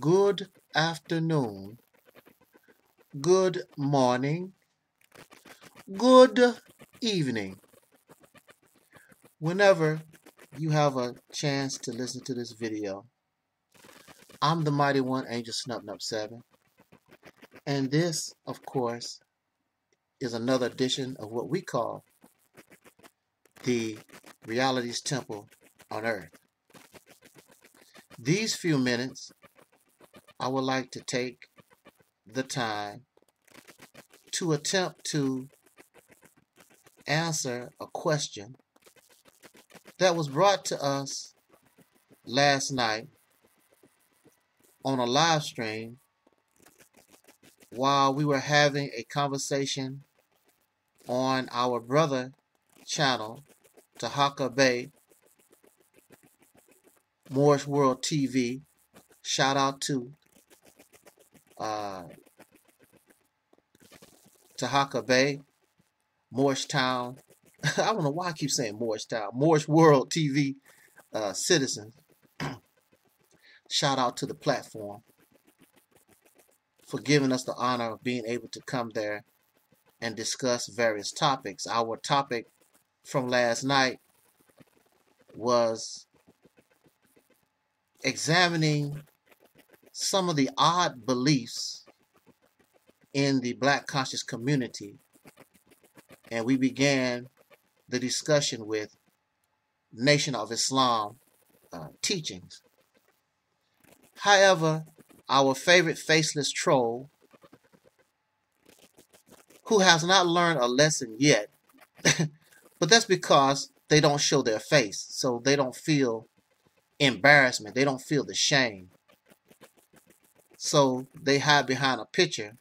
good afternoon, good morning, good evening. Whenever you have a chance to listen to this video, I'm the mighty one, Angel Snupnup 7. And this, of course, is another edition of what we call the Reality's Temple on Earth. These few minutes, I would like to take the time to attempt to answer a question that was brought to us last night on a live stream while we were having a conversation on our brother channel, Tahaka Bey, Morris World TV. Shout out to uh, Tahaka Bey, Morristown. I don't know why I keep saying Morristown. Moorish World TV uh, citizens. Shout out to the platform for giving us the honor of being able to come there and discuss various topics. Our topic from last night was examining some of the odd beliefs in the black conscious community. And we began the discussion with Nation of Islam uh, teachings. However, our favorite faceless troll, who has not learned a lesson yet, but that's because they don't show their face, so they don't feel embarrassment, they don't feel the shame. So they hide behind a picture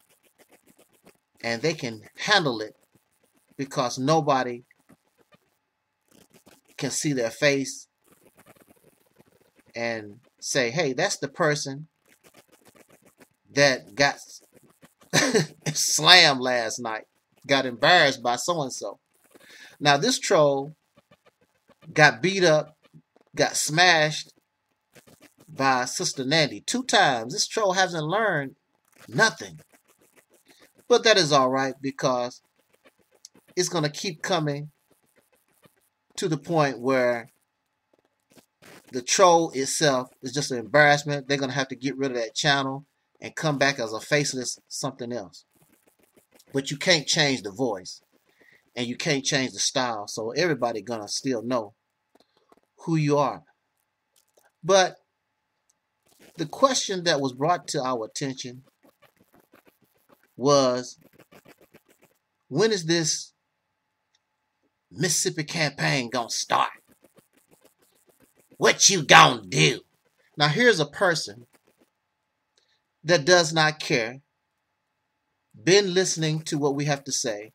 and they can handle it because nobody can see their face and say, hey, that's the person that got slammed last night, got embarrassed by so and so. Now, this troll got beat up, got smashed by Sister Nandy two times. This troll hasn't learned nothing. But that is all right because it's going to keep coming to the point where the troll itself is just an embarrassment. They're going to have to get rid of that channel and come back as a faceless something else. But you can't change the voice and you can't change the style. So everybody going to still know who you are. But the question that was brought to our attention was when is this Mississippi campaign going to start? What you gonna do? Now here's a person that does not care, been listening to what we have to say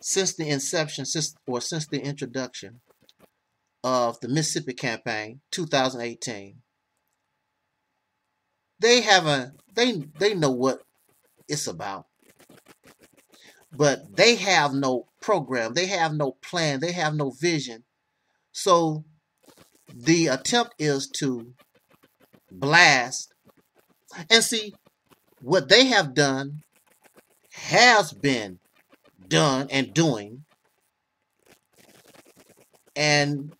since the inception, since or since the introduction of the Mississippi campaign, 2018. They haven't they they know what it's about. But they have no program, they have no plan, they have no vision. So the attempt is to blast and see what they have done has been done and doing and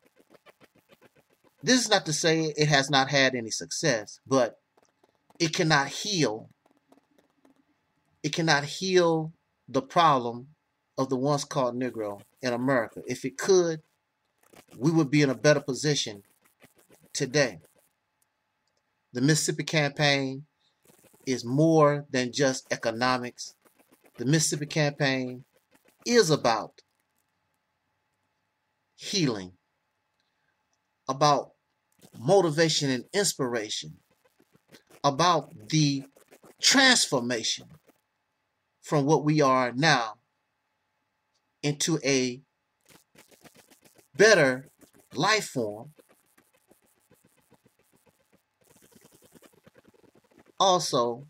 this is not to say it has not had any success but it cannot heal it cannot heal the problem of the once called negro in america if it could we would be in a better position today. The Mississippi campaign is more than just economics. The Mississippi campaign is about healing, about motivation and inspiration, about the transformation from what we are now into a better life form, also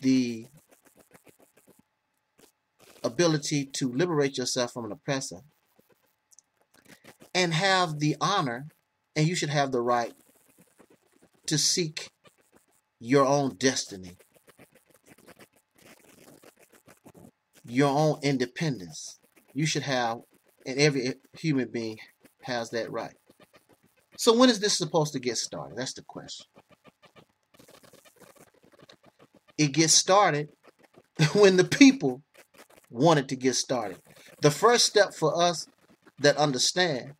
the ability to liberate yourself from an oppressor and have the honor and you should have the right to seek your own destiny, your own independence. You should have, and every human being has that right. So, when is this supposed to get started? That's the question. It gets started when the people wanted to get started. The first step for us that understand,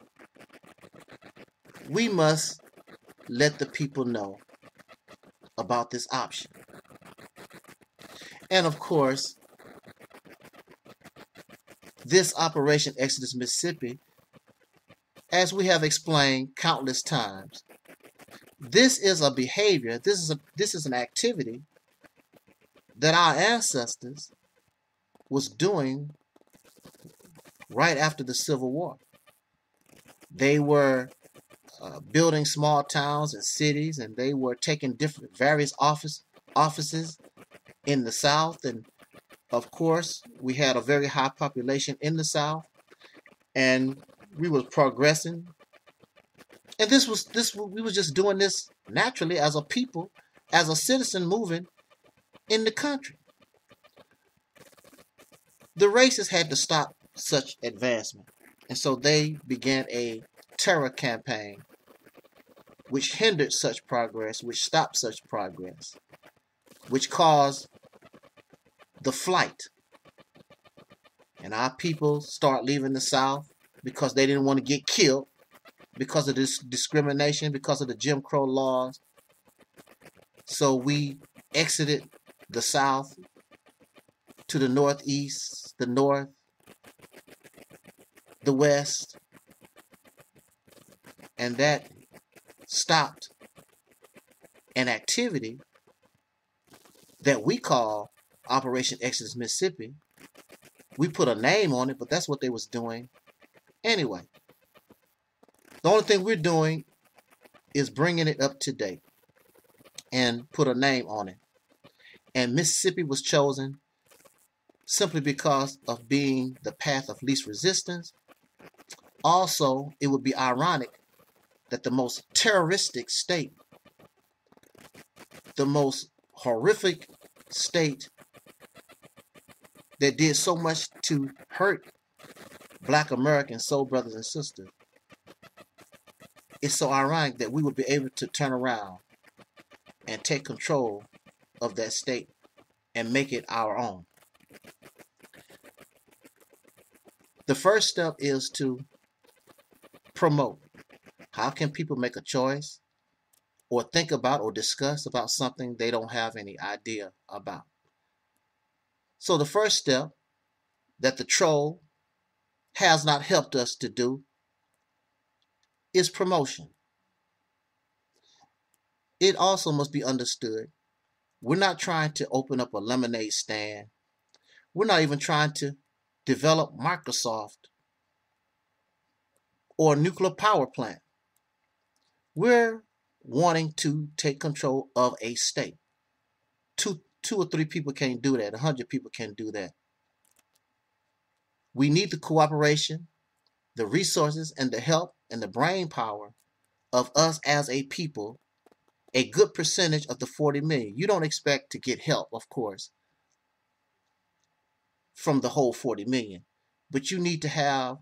we must let the people know about this option. And of course, this Operation Exodus Mississippi, as we have explained countless times, this is a behavior, this is a this is an activity that our ancestors was doing right after the Civil War. They were uh, building small towns and cities, and they were taking different various office offices in the South. And of course, we had a very high population in the South, and we was progressing. And this was this we was just doing this naturally as a people, as a citizen moving in the country. The racists had to stop such advancement, and so they began a terror campaign which hindered such progress, which stopped such progress, which caused the flight. And our people start leaving the South because they didn't want to get killed, because of this discrimination, because of the Jim Crow laws. So we exited the South to the Northeast, the North, the West, and that stopped an activity that we call Operation Exodus Mississippi. We put a name on it, but that's what they was doing anyway. The only thing we're doing is bringing it up to date and put a name on it. And Mississippi was chosen simply because of being the path of least resistance. Also, it would be ironic that the most terroristic state, the most horrific state that did so much to hurt black American soul brothers and sisters, it's so ironic that we would be able to turn around and take control of that state and make it our own. The first step is to promote. How can people make a choice or think about or discuss about something they don't have any idea about? So the first step that the troll has not helped us to do is promotion. It also must be understood we're not trying to open up a lemonade stand. We're not even trying to develop Microsoft or a nuclear power plant. We're wanting to take control of a state. Two, two or three people can't do that. A hundred people can't do that. We need the cooperation, the resources, and the help and the brain power of us as a people. A good percentage of the 40 million. You don't expect to get help, of course, from the whole 40 million, but you need to have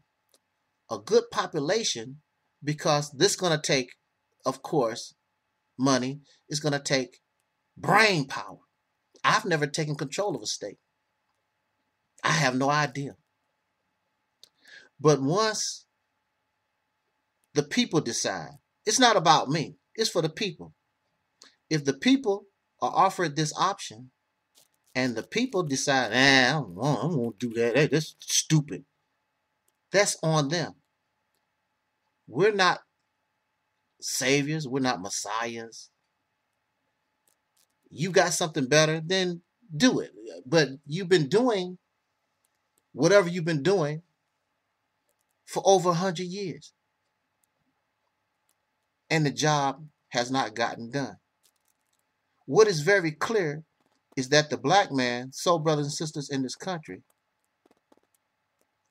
a good population because this is going to take of course, money is going to take brain power. I've never taken control of a state. I have no idea. But once the people decide, it's not about me, it's for the people. If the people are offered this option and the people decide, eh, I don't I won't do that, hey, that's stupid, that's on them. We're not saviors. We're not messiahs. You got something better, then do it. But you've been doing whatever you've been doing for over a hundred years. And the job has not gotten done. What is very clear is that the black man, so brothers and sisters in this country,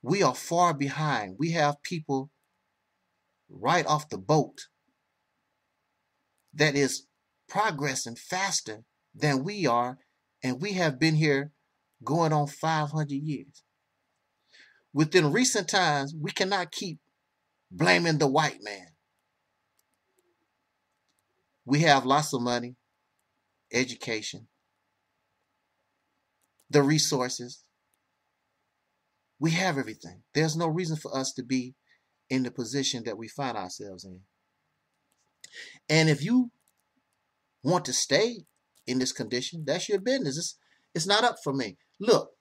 we are far behind. We have people right off the boat that is progressing faster than we are, and we have been here going on 500 years. Within recent times, we cannot keep blaming the white man. We have lots of money, education, the resources. We have everything. There's no reason for us to be in the position that we find ourselves in. And if you want to stay in this condition, that's your business. It's, it's not up for me. Look,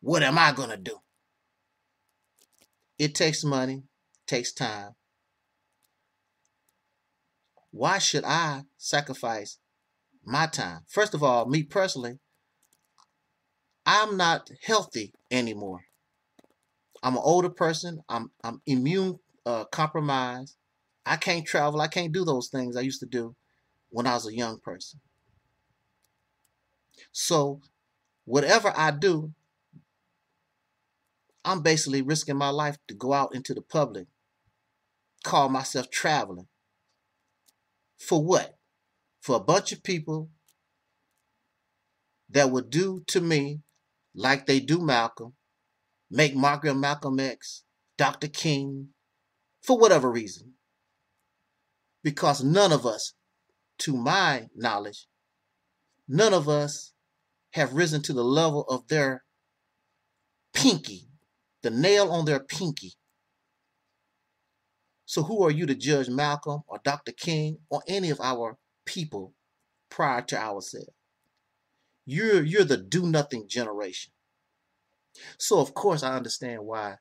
what am I going to do? It takes money, takes time. Why should I sacrifice my time? First of all, me personally, I'm not healthy anymore. I'm an older person. I'm I'm immune uh, compromised. I can't travel. I can't do those things I used to do when I was a young person. So, whatever I do, I'm basically risking my life to go out into the public, call myself traveling. For what? For a bunch of people that would do to me like they do Malcolm, make Margaret Malcolm X, Dr. King, for whatever reason. Because none of us, to my knowledge, none of us have risen to the level of their pinky, the nail on their pinky. So who are you to judge Malcolm or Dr. King or any of our people prior to ourselves? You're you're the do nothing generation. So of course I understand why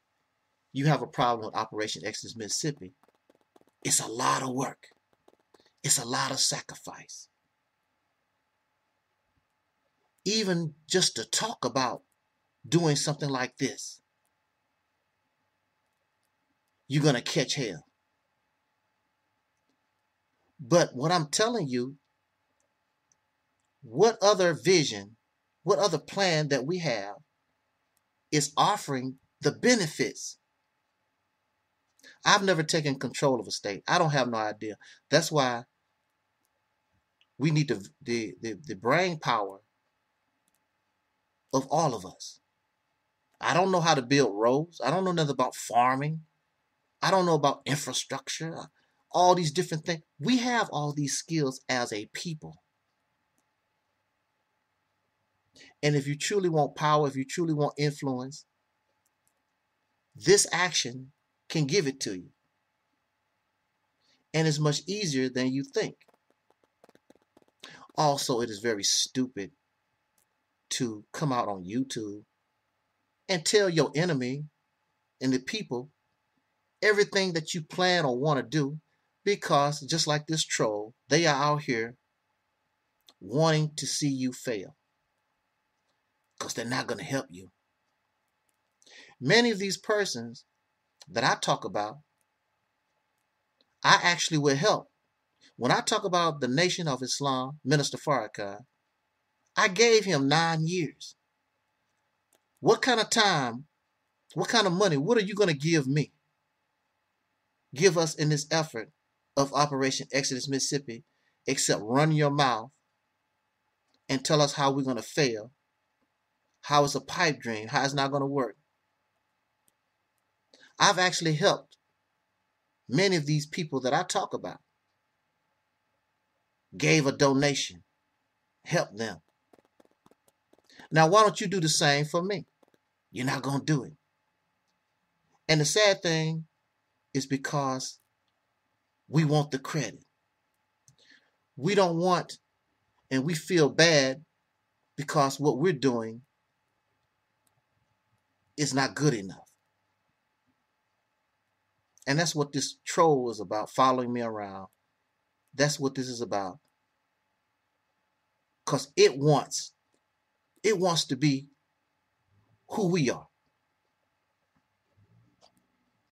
you have a problem with Operation Exodus Mississippi. It's a lot of work. It's a lot of sacrifice. Even just to talk about doing something like this, you're going to catch hell. But what I'm telling you, what other vision, what other plan that we have is offering the benefits I've never taken control of a state. I don't have no idea. That's why we need the, the, the, the brain power of all of us. I don't know how to build roads. I don't know nothing about farming. I don't know about infrastructure, uh, all these different things. We have all these skills as a people. And if you truly want power, if you truly want influence, this action can give it to you. And it's much easier than you think. Also, it is very stupid to come out on YouTube and tell your enemy and the people everything that you plan or want to do because just like this troll, they are out here wanting to see you fail because they're not going to help you. Many of these persons that I talk about, I actually will help when I talk about the Nation of Islam, Minister Farrakhan, I gave him nine years. What kind of time, what kind of money, what are you going to give me? Give us in this effort of Operation Exodus Mississippi, except run your mouth and tell us how we're going to fail, how it's a pipe dream, how it's not going to work. I've actually helped many of these people that I talk about gave a donation, help them. Now, why don't you do the same for me? You're not going to do it. And the sad thing is because we want the credit. We don't want, and we feel bad because what we're doing is not good enough. And that's what this troll is about, following me around. That's what this is about because it wants it wants to be who we are